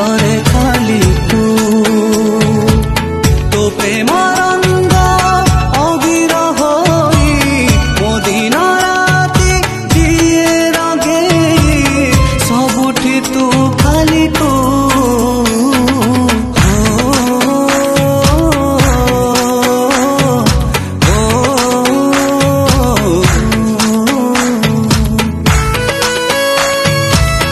তরে খালি তু তো প্রেমা